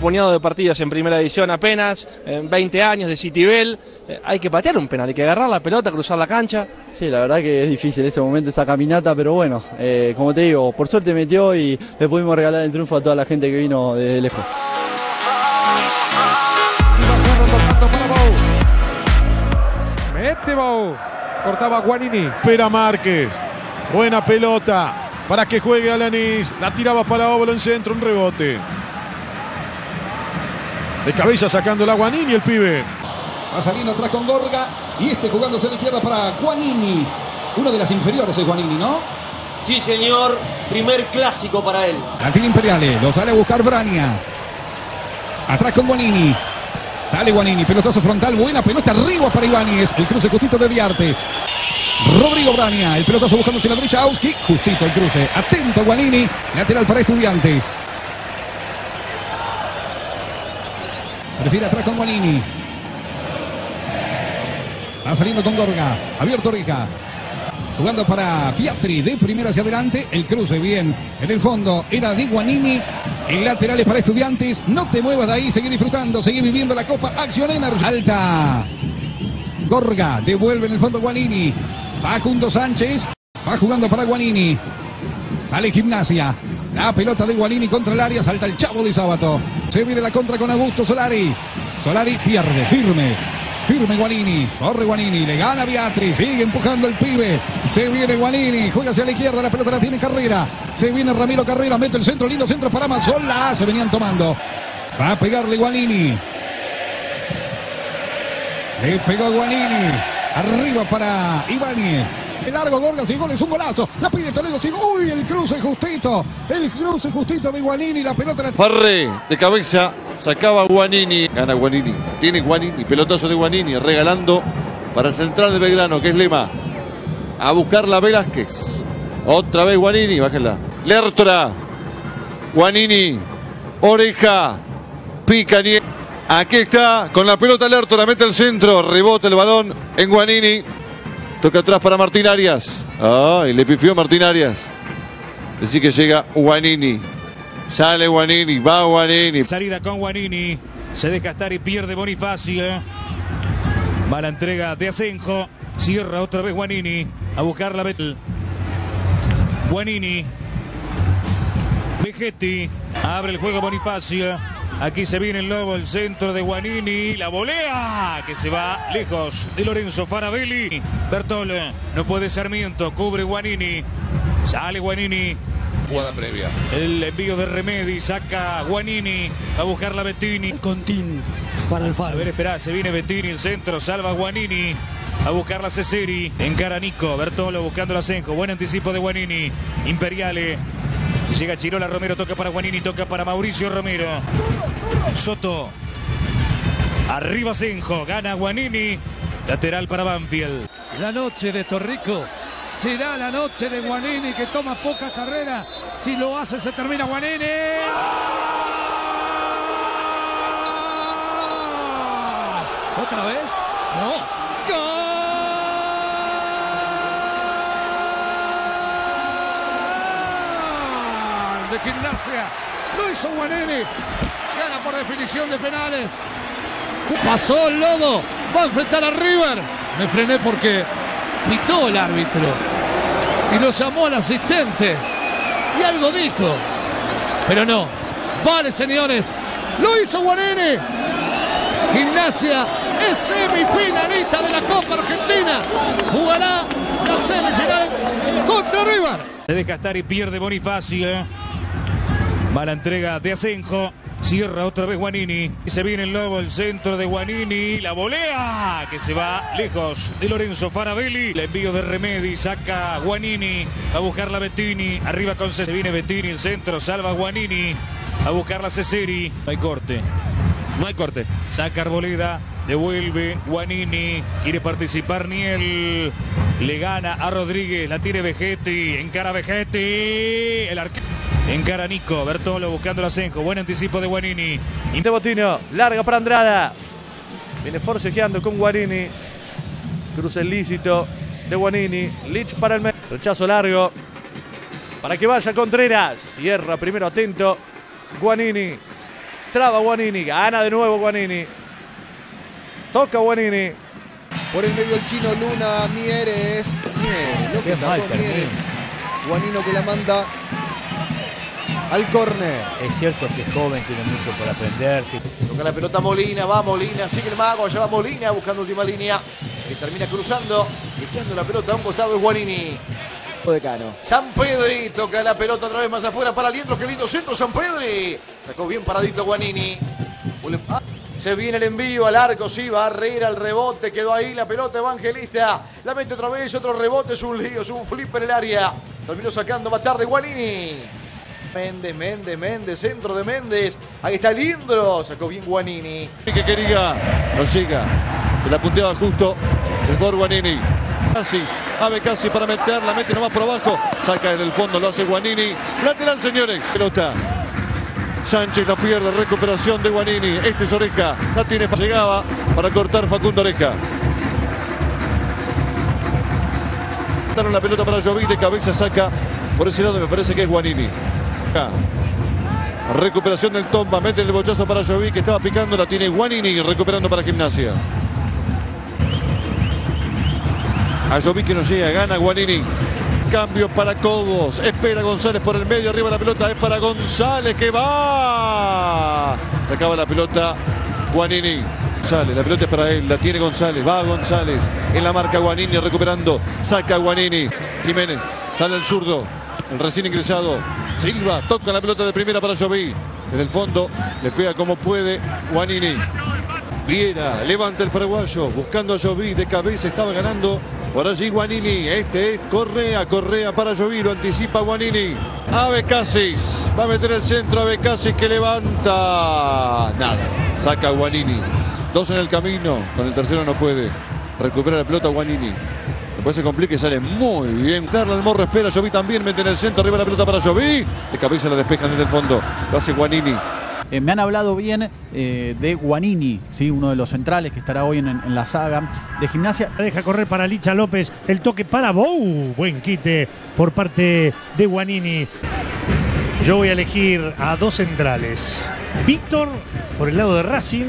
Puñado de partidos en primera división apenas, en 20 años de Citibel. Eh, hay que patear un penal, hay que agarrar la pelota, cruzar la cancha. Sí, la verdad que es difícil ese momento, esa caminata, pero bueno, eh, como te digo, por suerte metió y le pudimos regalar el triunfo a toda la gente que vino desde lejos. Mete Bou. Cortaba Guanini. Espera Márquez. Buena pelota para que juegue Alanis. La tiraba para Óvalo en centro, un rebote. De cabeza sacando la Guanini el pibe. Va saliendo atrás con Gorga y este jugándose a la izquierda para Guanini. Una de las inferiores es Guanini, ¿no? Sí, señor. Primer clásico para él. La tira Imperiale. Lo sale a buscar Brania. Atrás con Guanini. Sale Guanini. Pelotazo frontal. Buena pelota arriba para Ibáñez. El cruce justito de Diarte. Rodrigo Brania. El pelotazo buscándose la derecha. Auski. Justito el cruce. Atento Guanini. Lateral para Estudiantes. Prefiere atrás con Guanini. Va saliendo con Gorga. Abierto Rica. Jugando para Piatri de primera hacia adelante. El cruce bien. En el fondo era de Guanini. El lateral es para estudiantes. No te muevas de ahí. Seguí disfrutando. Seguí viviendo la Copa Acción Energy. Alta. Gorga. Devuelve en el fondo Guanini. Facundo Sánchez. Va jugando para Guanini. Sale gimnasia. La pelota de Guanini contra el área. Salta el chavo de Sábato. Se viene la contra con Augusto Solari. Solari pierde. Firme. Firme Guanini, corre Guanini, le gana Beatriz, sigue empujando el pibe, se viene Guanini, juega hacia la izquierda, la pelota la tiene Carrera, se viene Ramiro Carrera, mete el centro, lindo centro para Mazzola, se venían tomando, va a pegarle Guanini, le pegó Guanini, arriba para Ibáñez, el largo Gorgas y gol es un golazo. La pide Toledo. Sigue. Uy, el cruce justito. El cruce justito de Guanini. La pelota la. Farre de cabeza. Sacaba Guanini. Gana Guanini. Tiene Guanini. Pelotazo de Guanini. Regalando para el central de Belgrano, que es Lema. A buscar la Velázquez. Otra vez Guanini. Bájenla. Lertora. Guanini. Oreja. Pica Aquí está con la pelota Lertora. Mete el centro. Rebota el balón en Guanini. Toca atrás para Martín Arias. Ay, le pifió Martín Arias. Así que llega Guanini. Sale Guanini, va Guanini. Salida con Guanini. Se deja estar y pierde Bonifacio. Mala entrega de Asenjo. Cierra otra vez Guanini. A buscar la Betel. Guanini. Vegetti. Abre el juego Bonifacio. Aquí se viene el lobo, el centro de Guanini, la volea que se va lejos de Lorenzo Farabelli. Bertolo, no puede Sarmiento, cubre Guanini. Sale Guanini. Jugada previa. El envío de Remedi, saca Guanini a buscar la Bettini. Contín para el Faro. A ver, espera, se viene Bettini, el centro, salva Guanini. A buscar la Ceseri. Encara Nico. Bertolo buscando el Asenjo. Buen anticipo de Guanini. Imperiale. Llega Chirola Romero, toca para Guanini, toca para Mauricio Romero. Soto. Arriba Senjo, gana Guanini. Lateral para Banfield. La noche de Torrico será la noche de Guanini que toma poca carrera. Si lo hace, se termina Guanini. ¿Otra vez? No. ¡Gol! De gimnasia. Lo hizo Guanini. Gana por definición de penales. Pasó el lobo. Va a enfrentar a River. Me frené porque pitó el árbitro. Y lo llamó al asistente. Y algo dijo. Pero no. Vale, señores. Lo hizo Guanini. Gimnasia es semifinalista de la Copa Argentina. Jugará la semifinal contra River. Se deja estar y pierde Bonifacio. Mala entrega de Asenjo. Cierra otra vez Guanini. Y se viene el lobo, el centro de Guanini. La volea que se va lejos de Lorenzo Farabelli. El envío de Remedi. Saca Guanini. A buscar la Bettini. Arriba con Se viene Bettini. El centro. Salva Guanini. A buscar la Ceseri. No hay corte. No hay corte. Saca Arboleda. Devuelve Guanini. Quiere participar Niel. Le gana a Rodríguez. La tiene Vegetti. Encara Vegetti. El arquero. Encara Nico, Bertolo buscando el asenjo. Buen anticipo de Guanini. Botino, larga para Andrada. Viene forcejeando con Guanini. Cruce ilícito de Guanini. Lich para el medio. Rechazo largo. Para que vaya Contreras. Cierra primero atento. Guanini. Traba Guanini, gana de nuevo Guanini. Toca Guanini. Por el medio el chino Luna, Mieres. Mieres, lo que. Mieres. Guanino que la manda al córner. Es cierto que es joven, tiene mucho por aprender. Toca la pelota Molina, va Molina, sigue el mago, allá va Molina buscando última línea. Que termina cruzando, echando la pelota a un costado de Guarini. Decano. San Pedri toca la pelota otra vez más afuera para Liendros. Qué lindo centro, San Pedri. Sacó bien paradito Guanini. Ah, Se viene el envío al arco, sí, Barrera, el rebote, quedó ahí la pelota Evangelista. La mete otra vez, otro rebote, es un lío, es un flip en el área. Terminó sacando más tarde Guanini. Méndez, Méndez, Méndez, centro de Méndez. Ahí está Liendro, sacó bien Guanini. que quería, no llega. Se la punteaba justo el gol Guanini. Casis, Ave casi para meterla, mete nomás por abajo. Saca en el fondo, lo hace Guanini. Lateral, señores. Pelota. Sánchez la pierde, recuperación de Guanini. Este es Oreja, la tiene, llegaba para cortar Facundo Oreja. La pelota para Jovic, de cabeza saca por ese lado, me parece que es Guanini. Recuperación del Tomba, mete el bochazo para Jovic, que estaba picando, la tiene Guanini, recuperando para Gimnasia. A Jovic que no llega, gana Guanini. Cambio para Cobos, espera González por el medio, arriba la pelota, es para González que va. Sacaba la pelota Guanini. González, la pelota es para él, la tiene González, va González, en la marca Guanini recuperando, saca Guanini. Jiménez, sale el zurdo, el recién ingresado. Silva toca la pelota de primera para Jovic. Desde el fondo le pega como puede Guanini. Viera, levanta el paraguayo, buscando a Jovic de cabeza, estaba ganando por allí Guanini. Este es Correa, Correa para Jovic, lo anticipa Guanini. Ave Casis, va a meter el centro, Ave Casis que levanta. Nada, saca Guanini. Dos en el camino, con el tercero no puede. Recupera la pelota Guanini. Después se complica y sale muy bien. Darle al morro, espera Jovic también, mete en el centro, arriba la pelota para Jovic. De cabeza la despejan desde el fondo, lo hace Guanini. Eh, me han hablado bien eh, de Guanini, ¿sí? uno de los centrales que estará hoy en, en la saga de gimnasia. Deja correr para Licha López. El toque para Bou. Buen quite por parte de Guanini. Yo voy a elegir a dos centrales. Víctor por el lado de Racing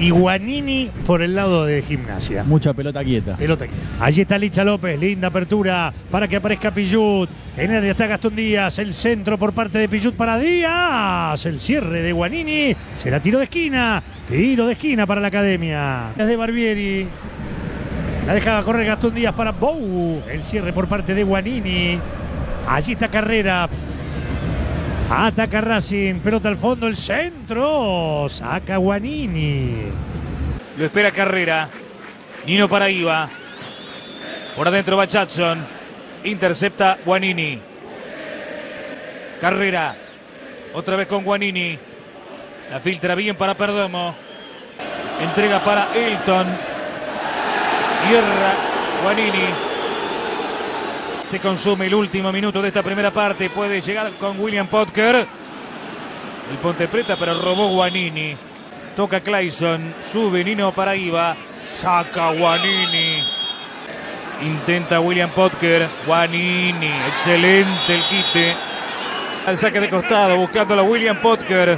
y Guanini por el lado de Gimnasia. Mucha pelota quieta. Pelota aquí. Allí está Licha López, linda apertura para que aparezca Pillut. En el área está Gastón Díaz, el centro por parte de Pillut para Díaz. El cierre de Guanini, será tiro de esquina. Tiro de esquina para la academia. De Barbieri. La dejaba correr Gastón Díaz para Bou. El cierre por parte de Guanini. Allí está Carrera. Ataca Racing, pelota al fondo, el centro. Saca Guanini. Lo espera Carrera. Nino Paraíba. Por adentro va Chatson. Intercepta Guanini. Carrera. Otra vez con Guanini. La filtra bien para Perdomo. Entrega para Elton. Cierra Guanini. Se consume el último minuto de esta primera parte. Puede llegar con William Potker. El Ponte Preta, pero robó Guanini. Toca Clayson. Sube Nino Paraíba. Saca Guanini. Intenta William Potker. Guanini. Excelente el quite. Al saque de costado. Buscando a William Potker.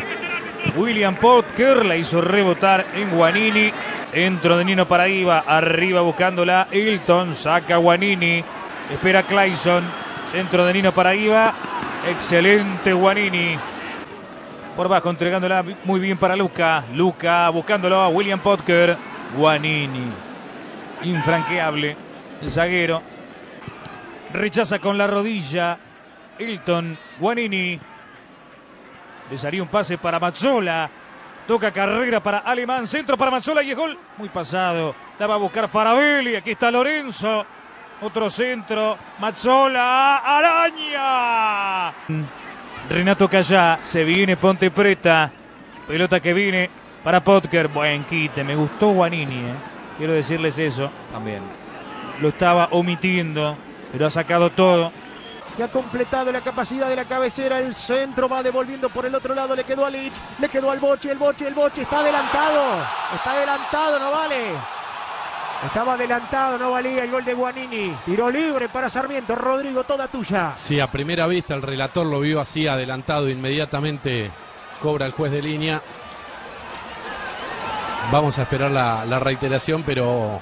William Potker la hizo rebotar en Guanini. Centro de Nino Paraíba. Arriba buscándola. Hilton. Saca Guanini. Espera Clayson. Centro de Nino Paraíba. Excelente Guanini. Por bajo entregándola muy bien para Luca. Luca buscándolo a William Potker. Guanini. Infranqueable. El zaguero. Rechaza con la rodilla. Hilton. Guanini. Les haría un pase para Mazzola. Toca carrera para Alemán. Centro para Mazzola y gol. Muy pasado. La va a buscar Farabelli. Aquí está Lorenzo. Otro centro. Mazzola. Araña. Renato Callá. Se viene Ponte Preta. Pelota que viene para Potker. Buen quite. Me gustó Guanini. eh. Quiero decirles eso. También. Lo estaba omitiendo. Pero ha sacado todo. que ha completado la capacidad de la cabecera, el centro va devolviendo por el otro lado, le quedó a Lich, le quedó al Boche, el Boche, el Boche, está adelantado, está adelantado, no vale. Estaba adelantado, no valía el gol de Guanini. Tiro libre para Sarmiento, Rodrigo, toda tuya. Sí, a primera vista el relator lo vio así adelantado inmediatamente cobra el juez de línea. Vamos a esperar la, la reiteración, pero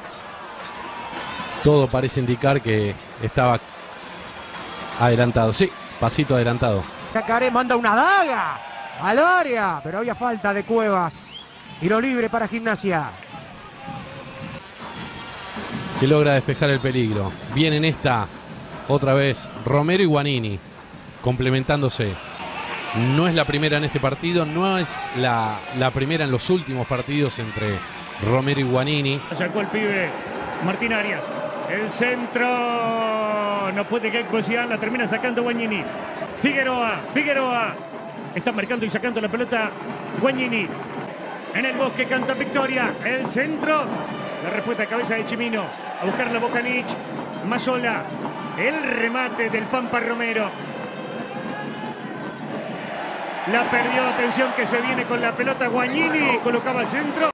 todo parece indicar que estaba adelantado. Sí, pasito adelantado. Cacaré manda una daga al área, pero había falta de Cuevas. Tiro libre para Gimnasia. Que logra despejar el peligro. Viene en esta otra vez Romero y Guanini complementándose. No es la primera en este partido, no es la, primera en los últimos partidos entre Romero y Guanini. Sacó el pibe Martín Arias. El centro no puede que posibilidad, la termina sacando Guagnini. Figueroa, Figueroa. Está marcando y sacando la pelota Guagnini. En el bosque canta Victoria. El centro. La respuesta a cabeza de Chimino. A buscar la Bocanich. Mazola. El remate del Pampa Romero. La perdió. Atención que se viene con la pelota Guagnini. Colocaba el centro.